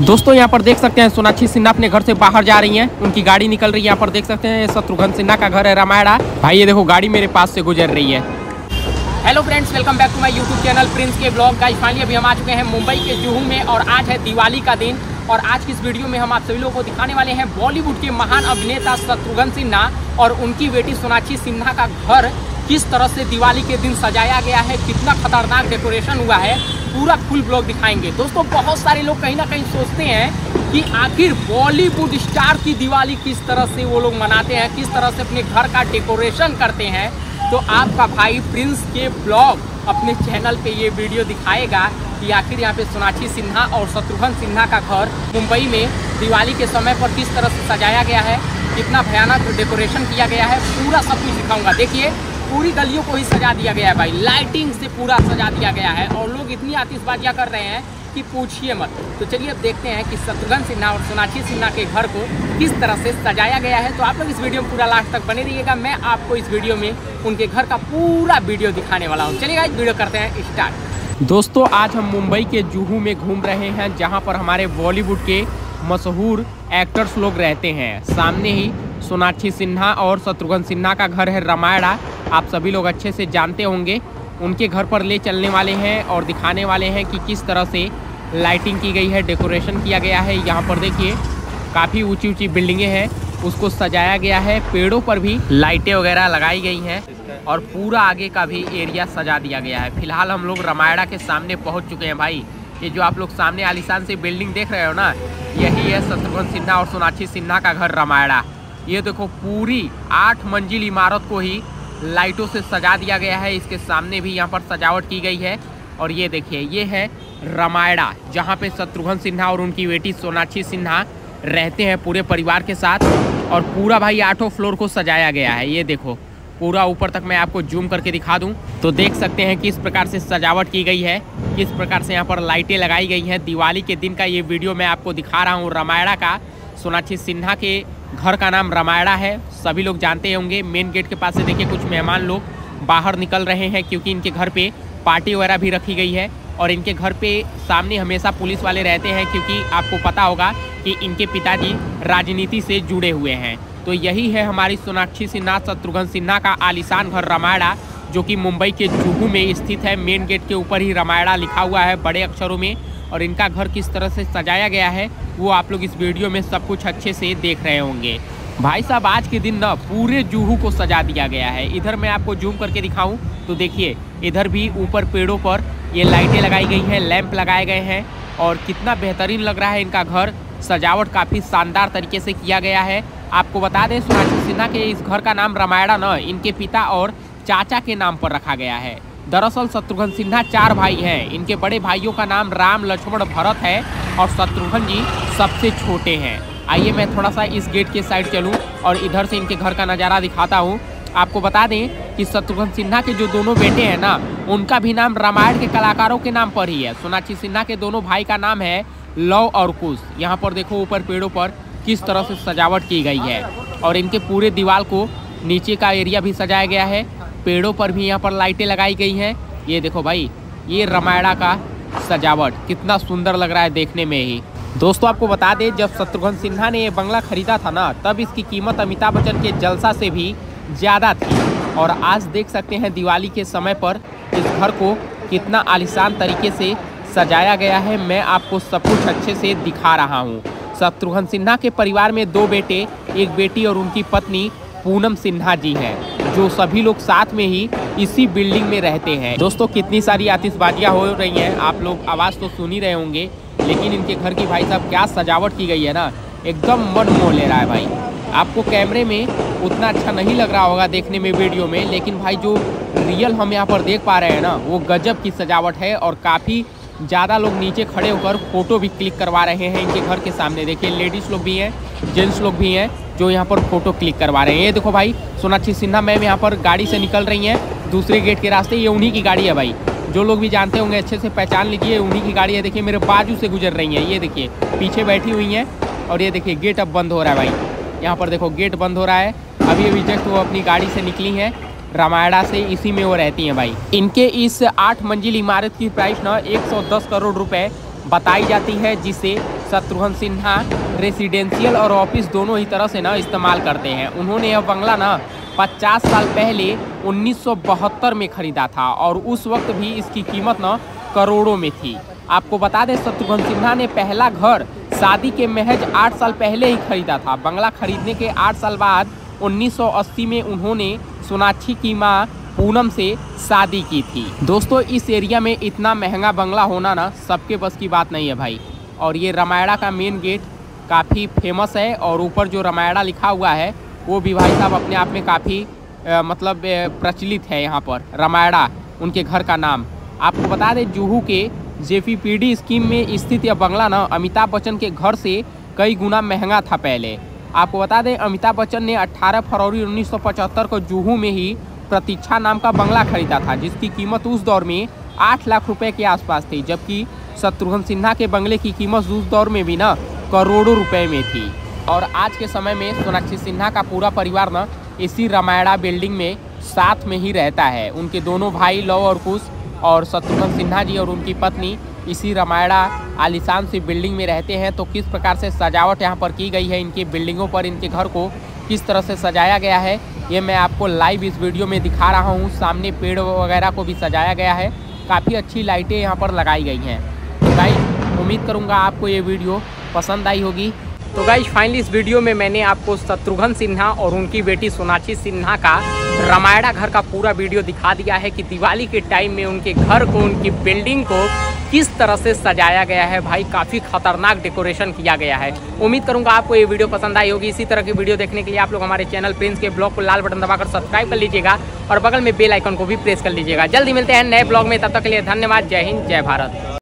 दोस्तों, यहाँ पर देख सकते हैं सोनाक्षी सिन्हा अपने घर से बाहर जा रही हैं। उनकी गाड़ी निकल रही है, यहाँ पर देख सकते हैं। शत्रुघ्न सिन्हा का घर है रामायणा। भाई, ये देखो, गाड़ी मेरे पास से गुजर रही है। Hello friends welcome back to my YouTube channel Prince के ब्लॉग गाइस फाइनली अभी हम आ चुके हैं मुंबई के जुहू में और आज है दिवाली का दिन। और आज की इस वीडियो में हम आप सभी लोगों को दिखाने वाले हैं बॉलीवुड के महान अभिनेता शत्रुघ्न सिन्हा और उनकी बेटी सोनाक्षी सिन्हा का घर। किस तरह से दिवाली के दिन सजाया गया है, कितना खतरनाक डेकोरेशन हुआ है। पूरा फुल ब्लॉग दिखाएँगे। दोस्तों, बहुत सारे लोग कहीं ना कहीं सोचते हैं कि आखिर बॉलीवुड स्टार की दिवाली किस तरह से वो लोग मनाते हैं, किस तरह से अपने घर का डेकोरेशन करते हैं। तो आपका भाई प्रिंस के ब्लॉग अपने चैनल पे ये वीडियो दिखाएगा कि आखिर यहाँ पे सोनाक्षी सिन्हा और शत्रुघ्न सिन्हा का घर मुंबई में दिवाली के समय पर किस तरह से सजाया गया है, कितना भयानक डेकोरेशन किया गया है, पूरा सब कुछ दिखाऊँगा। देखिए पूरी गलियों को ही सजा दिया गया है भाई। लाइटिंग से पूरा सजा दिया गया है और लोग इतनी आतिशबाजियाँ कर रहे हैं कि पूछिए मत। तो चलिए अब देखते हैं कि शत्रुघ्न सिन्हा और सोनाक्षी सिन्हा के घर को किस तरह से सजाया गया है। तो आप लोग इस वीडियो में पूरा लास्ट तक बने रहिएगा। मैं आपको इस वीडियो में उनके घर का पूरा वीडियो दिखाने वाला हूँ। चलिएगा इस वीडियो करते हैं स्टार्ट दोस्तों, आज हम मुंबई के जुहू में घूम रहे हैं, जहाँ पर हमारे बॉलीवुड के मशहूर एक्टर्स लोग रहते हैं। सामने ही सोनाक्षी सिन्हा और शत्रुघ्न सिन्हा का घर है रामायणा। आप सभी लोग अच्छे से जानते होंगे, उनके घर पर ले चलने वाले हैं और दिखाने वाले हैं कि किस तरह से लाइटिंग की गई है डेकोरेशन किया गया है। यहाँ पर देखिए, काफ़ी ऊँची ऊँची बिल्डिंगें हैं, उसको सजाया गया है। पेड़ों पर भी लाइटें वगैरह लगाई गई हैं और पूरा आगे का भी एरिया सजा दिया गया है। फ़िलहाल हम लोग रामायणा के सामने पहुँच चुके हैं भाई। ये जो आप लोग सामने आलिशान से बिल्डिंग देख रहे हो ना, यही है शत्रुघ्न सिन्हा और सोनाक्षी सिन्हा का घर रामायणा। ये देखो, पूरी आठ मंजिल इमारत को ही लाइटों से सजा दिया गया है। इसके सामने भी यहाँ पर सजावट की गई है। और ये देखिए, ये है रामायणा, जहाँ पे शत्रुघ्न सिन्हा और उनकी बेटी सोनाक्षी सिन्हा रहते हैं पूरे परिवार के साथ। और पूरा भाई आठों फ्लोर को सजाया गया है। ये देखो, पूरा ऊपर तक मैं आपको जूम करके दिखा दूँ। तो देख सकते हैं किस प्रकार से सजावट की गई है, किस प्रकार से यहाँ पर लाइटें लगाई गई हैं। दिवाली के दिन का ये वीडियो मैं आपको दिखा रहा हूँ रामायणा का, सोनाक्षी सिन्हा के घर का नाम रामायणा है, सभी लोग जानते होंगे मेन गेट के पास से देखिए कुछ मेहमान लोग बाहर निकल रहे हैं, क्योंकि इनके घर पे पार्टी वगैरह भी रखी गई है और इनके घर पे सामने हमेशा पुलिस वाले रहते हैं, क्योंकि आपको पता होगा कि इनके पिताजी राजनीति से जुड़े हुए हैं। तो यही है हमारी सोनाक्षी सिन्हा, शत्रुघ्न सिन्हा का आलिशान घर रामायणा, जो कि मुंबई के जुहू में स्थित है। मेन गेट के ऊपर ही रामायणा लिखा हुआ है बड़े अक्षरों में और इनका घर किस तरह से सजाया गया है वो आप लोग इस वीडियो में सब कुछ अच्छे से देख रहे होंगे। भाई साहब, आज के दिन ना पूरे जूहू को सजा दिया गया है। इधर मैं आपको जूम करके दिखाऊँ तो देखिए, इधर भी ऊपर पेड़ों पर ये लाइटें लगाई गई हैं, लैंप लगाए गए हैं, और कितना बेहतरीन लग रहा है इनका घर। सजावट काफ़ी शानदार तरीके से किया गया है। आपको बता दें सोनाक्षी सिन्हा के इस घर का नाम रामायणा न, इनके पिता और चाचा के नाम पर रखा गया है। दरअसल शत्रुघ्न सिन्हा चार भाई हैं। इनके बड़े भाइयों का नाम राम लक्ष्मण भरत है और शत्रुघ्न जी सबसे छोटे हैं। आइए मैं थोड़ा सा इस गेट के साइड चलूँ और इधर से इनके घर का नज़ारा दिखाता हूँ। आपको बता दें कि शत्रुघ्न सिन्हा के जो दोनों बेटे हैं ना, उनका भी नाम रामायण के कलाकारों के नाम पर ही है। सोनाक्षी सिन्हा के दोनों भाई का नाम है लव और कुश। यहाँ पर देखो ऊपर पेड़ों पर किस तरह से सजावट की गई है और इनके पूरे दीवार को नीचे का एरिया भी सजाया गया है। पेड़ों पर भी यहाँ पर लाइटें लगाई गई हैं। ये देखो भाई, ये रामायणा का सजावट, कितना सुंदर लग रहा है देखने में ही। दोस्तों, आपको बता दें, जब शत्रुघ्न सिन्हा ने ये बंगला खरीदा था ना, तब इसकी कीमत अमिताभ बच्चन के जलसा से भी ज़्यादा थी। और आज देख सकते हैं दिवाली के समय पर इस घर को कितना आलिशान तरीके से सजाया गया है। मैं आपको सब कुछ अच्छे से दिखा रहा हूँ। शत्रुघ्न सिन्हा के परिवार में दो बेटे, एक बेटी और उनकी पत्नी पूनम सिन्हा जी हैं, जो सभी लोग साथ में ही इसी बिल्डिंग में रहते हैं। दोस्तों, कितनी सारी आतिशबाजियाँ हो रही हैं, आप लोग आवाज़ तो सुन ही रहे होंगे, लेकिन इनके घर की भाई साहब क्या सजावट की गई है ना, एकदम मन मोह ले रहा है भाई। आपको कैमरे में उतना अच्छा नहीं लग रहा होगा देखने में, वीडियो में, लेकिन भाई जो रियल हम यहाँ पर देख पा रहे हैं ना, वो गजब की सजावट है और काफ़ी ज़्यादा लोग नीचे खड़े होकर फ़ोटो भी क्लिक करवा रहे हैं इनके घर के सामने। देखिए, लेडीज़ लोग भी हैं, जेंट्स लोग भी हैं जो यहाँ पर फ़ोटो क्लिक करवा रहे हैं। ये देखो भाई, सोनाक्षी सिन्हा मैम यहाँ पर गाड़ी से निकल रही हैं दूसरे गेट के रास्ते। ये उन्हीं की गाड़ी है भाई। जो लोग भी जानते होंगे, अच्छे से पहचान लीजिए, उन्हीं की गाड़ी है। देखिए, मेरे बाजू से गुजर रही हैं। ये देखिए, पीछे बैठी हुई हैं और ये देखिए गेट अब बंद हो रहा है भाई। यहाँ पर देखो गेट बंद हो रहा है। अभी अभी जस्ट वो अपनी गाड़ी से निकली हैं। रामायणा से इसी में वो रहती हैं भाई। इनके इस आठ मंजिल इमारत की प्राइस ना 110 करोड़ रुपए बताई जाती है, जिसे शत्रुघ्न सिन्हा रेसिडेंशियल और ऑफ़िस दोनों ही तरह से ना इस्तेमाल करते हैं। उन्होंने यह बंगला ना 50 साल पहले 1972 में खरीदा था और उस वक्त भी इसकी कीमत ना करोड़ों में थी। आपको बता दें, शत्रुघ्न सिन्हा ने पहला घर शादी के महज आठ साल पहले ही खरीदा था। बंगला खरीदने के आठ साल बाद 1980 में उन्होंने सोनाक्षी की माँ पूनम से शादी की थी। दोस्तों, इस एरिया में इतना महँगा बंगला होना ना सबके बस की बात नहीं है भाई। और ये रामायणा का मेन गेट काफ़ी फ़ेमस है और ऊपर जो रामायणा लिखा हुआ है, वो भी भाई साहब अपने आप में काफ़ी मतलब प्रचलित है यहाँ पर। रामायणा, उनके घर का नाम। आपको बता दें, जूहू के जेपीपीडी स्कीम में स्थित यह बंगला ना अमिताभ बच्चन के घर से कई गुना महँगा था पहले। आपको बता दें, अमिताभ बच्चन ने 18 फरवरी 1975 को जूहू में ही प्रतीक्षा नाम का बंगला खरीदा था, जिसकी कीमत उस दौर में आठ लाख रुपए के आसपास थी, जबकि शत्रुघ्न सिन्हा के बंगले की कीमत उस दौर में भी ना करोड़ों रुपए में थी। और आज के समय में सोनाक्षी सिन्हा का पूरा परिवार ना इसी रामायणा बिल्डिंग में साथ में ही रहता है। उनके दोनों भाई लव और कुश और शत्रुघ्न सिन्हा जी और उनकी पत्नी इसी रामायणा आलिशान सी बिल्डिंग में रहते हैं तो किस प्रकार से सजावट यहाँ पर की गई है इनकी बिल्डिंगों पर, इनके घर को किस तरह से सजाया गया है, ये मैं आपको लाइव इस वीडियो में दिखा रहा हूँ। सामने पेड़ वगैरह को भी सजाया गया है। काफ़ी अच्छी लाइटें यहाँ पर लगाई गई हैं। तो भाई उम्मीद करूँगा आपको ये वीडियो पसंद आई होगी। तो गाइज़ फाइनली इस वीडियो में मैंने आपको शत्रुघ्न सिन्हा और उनकी बेटी सोनाक्षी सिन्हा का रामायणा घर का पूरा वीडियो दिखा दिया है कि दिवाली के टाइम में उनके घर को, उनकी बिल्डिंग को किस तरह से सजाया गया है भाई? काफ़ी खतरनाक डेकोरेशन किया गया है। उम्मीद करूँगा आपको ये वीडियो पसंद आई होगी। इसी तरह की वीडियो देखने के लिए आप लोग हमारे चैनल प्रिंस के ब्लॉग को लाल बटन दबाकर सब्सक्राइब कर लीजिएगा और बगल में बेल आइकन को भी प्रेस कर लीजिएगा। जल्दी मिलते हैं नए ब्लॉग में। तब तक के लिए धन्यवाद। जय हिंद, जय भारत।